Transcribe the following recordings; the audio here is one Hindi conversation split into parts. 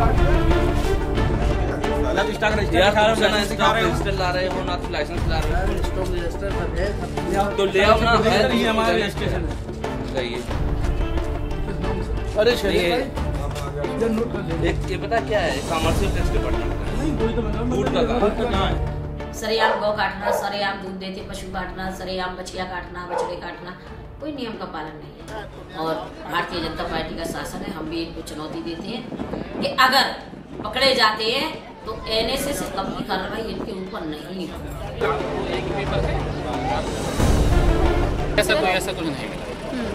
तो ला हो है तो आओ ना है रजिस्ट्रेशन सही अरे ये एक ये पता क्या है कॉमर्शियल टेस्ट डिपार्टमेंट का। तो फ़ूड का काम है? सरेआम गौ काटना सरेआम दूध देते, पशु काटना सरेआम बछिया काटना, बछड़े काटना, कोई नियम का पालन नहीं है। और भारतीय जनता पार्टी का शासन है, हम भी इनको चुनौती देते हैं कि अगर पकड़े जाते हैं तो एनएसए एस कम की कार्रवाई इनके ऊपर नहीं ऐसा कोई, ऐसा कुछ नहीं मिला।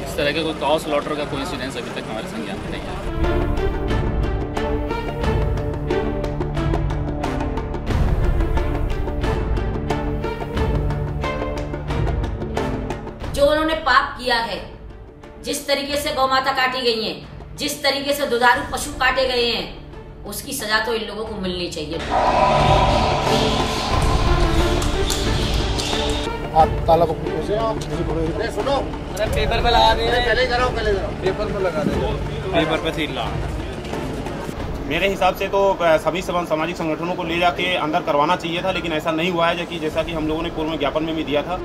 इस तरह के कोई काउ स्लॉटर का कोई इंसिडेंस अभी तक हमारे संज्ञान में नहीं है किया है। जिस तरीके से गौ माता काटी गई है जिस तरीके से दुधारू पशु काटे गए हैं उसकी सजा तो इन लोगों को मिलनी चाहिए। हाथ ताला पकड़ से आप मुझे पकड़ो सुनो। अरे पेपर पे लगा दे पहले करो पहले करो। पेपर पे लगा दे पेपर पे सील ला मेरे हिसाब से तो सभी सामाजिक संगठनों को ले जाके अंदर करवाना चाहिए था लेकिन ऐसा नहीं हुआ है जैसा कि हम लोगों ने पूर्व में ज्ञापन में भी दिया था।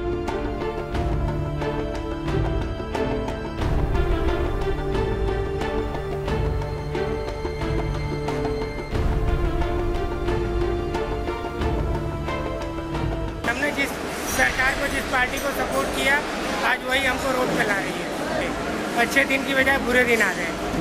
हमने जिस सरकार को, जिस पार्टी को सपोर्ट किया, आज वही हमको रोड पे ला रही है। अच्छे दिन की बजाय बुरे दिन आ गए